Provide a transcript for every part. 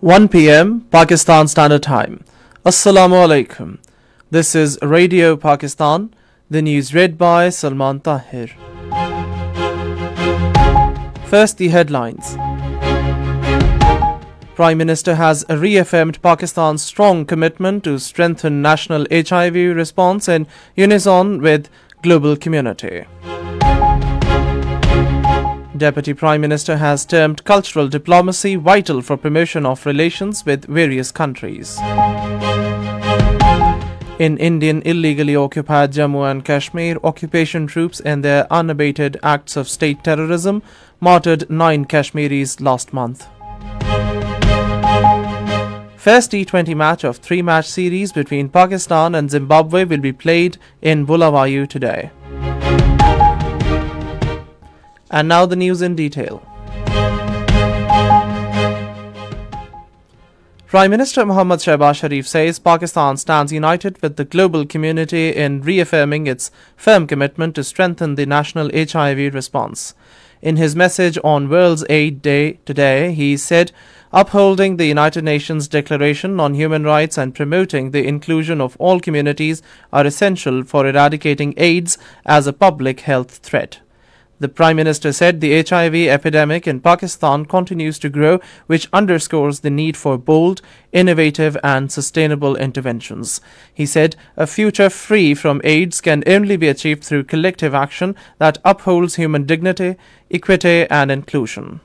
1 p.m. Pakistan Standard Time. Assalamu alaikum. This is Radio Pakistan. The news read by Salman Tahir. First, the headlines. Prime Minister has reaffirmed Pakistan's strong commitment to strengthen national HIV response in unison with global community. Deputy Prime Minister has termed cultural diplomacy vital for promotion of relations with various countries. In Indian illegally occupied Jammu and Kashmir, occupation troops and their unabated acts of state terrorism martyred nine Kashmiris last month. First T20 match of three-match series between Pakistan and Zimbabwe will be played in Bulawayo today. And now the news in detail. Prime Minister Muhammad Shehbaz Sharif says Pakistan stands united with the global community in reaffirming its firm commitment to strengthen the national HIV response. In his message on World's AIDS Day today, he said, upholding the United Nations Declaration on Human Rights and promoting the inclusion of all communities are essential for eradicating AIDS as a public health threat. The Prime Minister said the HIV epidemic in Pakistan continues to grow, which underscores the need for bold, innovative, and sustainable interventions. He said a future free from AIDS can only be achieved through collective action that upholds human dignity, equity, and inclusion.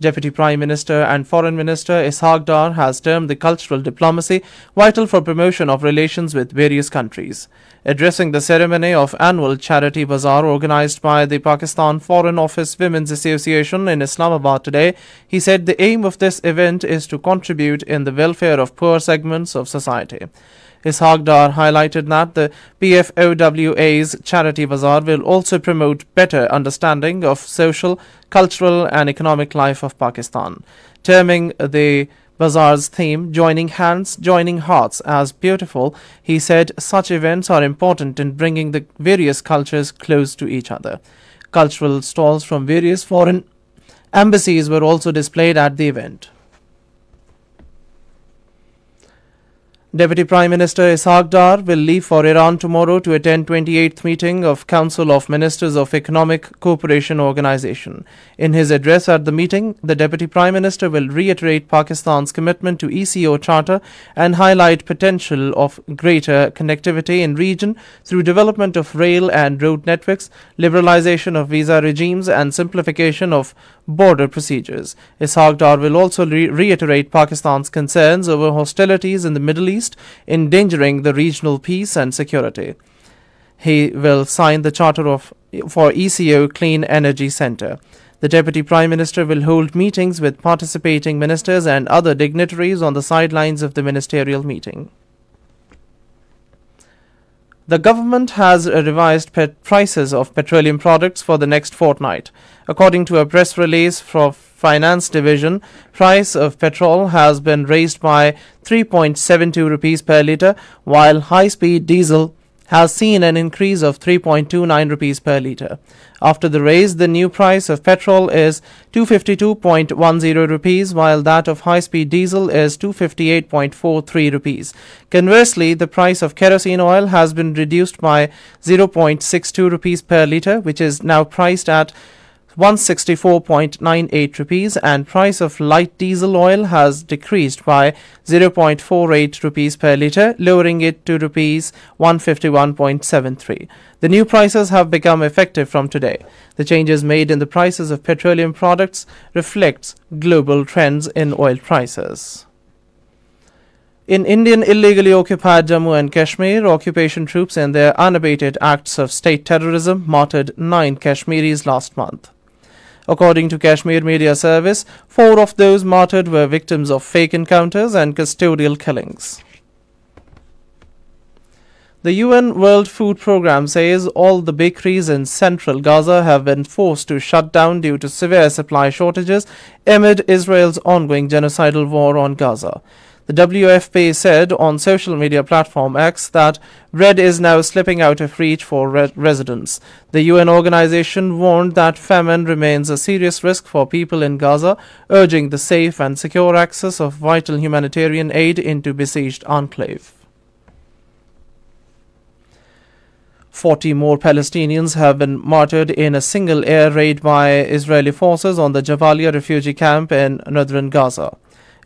Deputy Prime Minister and Foreign Minister Ishaq Dar has termed the cultural diplomacy vital for promotion of relations with various countries. Addressing the ceremony of annual charity bazaar organized by the Pakistan Foreign Office Women's Association in Islamabad today, he said the aim of this event is to contribute in the welfare of poor segments of society. Ishaq Dar highlighted that the PFOWA's charity bazaar will also promote better understanding of social, cultural, and economic life of Pakistan, terming the Bazaar's theme, Joining Hands, Joining Hearts, as beautiful, he said such events are important in bringing the various cultures close to each other. Cultural stalls from various foreign embassies were also displayed at the event. Deputy Prime Minister Ishaq Dar will leave for Iran tomorrow to attend 28th meeting of Council of Ministers of Economic Cooperation Organization. In his address at the meeting, the Deputy Prime Minister will reiterate Pakistan's commitment to ECO Charter and highlight potential of greater connectivity in region through development of rail and road networks, liberalization of visa regimes and simplification of border procedures. Ishaq Dar will also re- reiterate Pakistan's concerns over hostilities in the Middle East, endangering the regional peace and security. He will sign the charter of for ECO Clean Energy Center. The Deputy Prime Minister will hold meetings with participating ministers and other dignitaries on the sidelines of the ministerial meeting. The government has revised pet prices of petroleum products for the next fortnight. According to a press release from Finance Division, price of petrol has been raised by 3.72 rupees per litre, while high-speed diesel has seen an increase of 3.29 rupees per litre. After the raise, the new price of petrol is 252.10 rupees, while that of high-speed diesel is 258.43 rupees. Conversely, the price of kerosene oil has been reduced by 0.62 rupees per litre, which is now priced at 164.98 rupees and price of light diesel oil has decreased by 0.48 rupees per litre lowering it to rupees 151.73 the new prices have become effective from today. The changes made in the prices of petroleum products reflects global trends in oil prices. In Indian illegally occupied Jammu and Kashmir, occupation troops and their unabated acts of state terrorism martyred nine Kashmiris last month. According to Kashmir Media Service, four of those martyred were victims of fake encounters and custodial killings. The UN World Food Programme says all the bakeries in central Gaza have been forced to shut down due to severe supply shortages amid Israel's ongoing genocidal war on Gaza. The WFP said on social media platform X that bread is now slipping out of reach for re- residents. The UN organization warned that famine remains a serious risk for people in Gaza, urging the safe and secure access of vital humanitarian aid into besieged enclave. 40 more Palestinians have been martyred in a single air raid by Israeli forces on the Jabalia refugee camp in northern Gaza.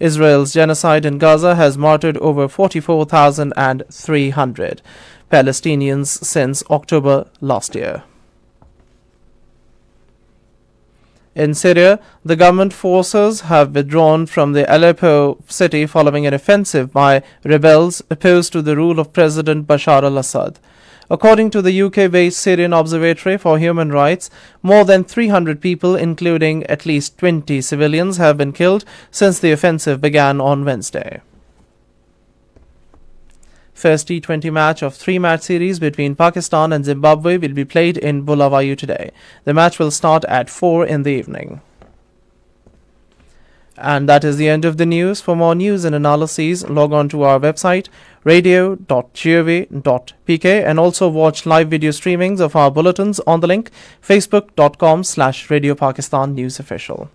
Israel's genocide in Gaza has martyred over 44,300 Palestinians since October last year. In Syria, the government forces have withdrawn from the Aleppo city following an offensive by rebels opposed to the rule of President Bashar al Assad. According to the UK based Syrian Observatory for Human Rights, more than 300 people, including at least 20 civilians, have been killed since the offensive began on Wednesday. First T20 match of three-match series between Pakistan and Zimbabwe will be played in Bulawayo today. The match will start at 4 in the evening. And that is the end of the news. For more news and analyses, log on to our website radio.gov.pk and also watch live video streamings of our bulletins on the link facebook.com slash radio pakistan news official.